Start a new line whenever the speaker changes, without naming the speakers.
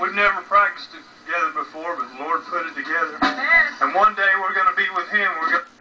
We've never practiced it together before, but the Lord put it together. And one day we're going to be with Him. We're going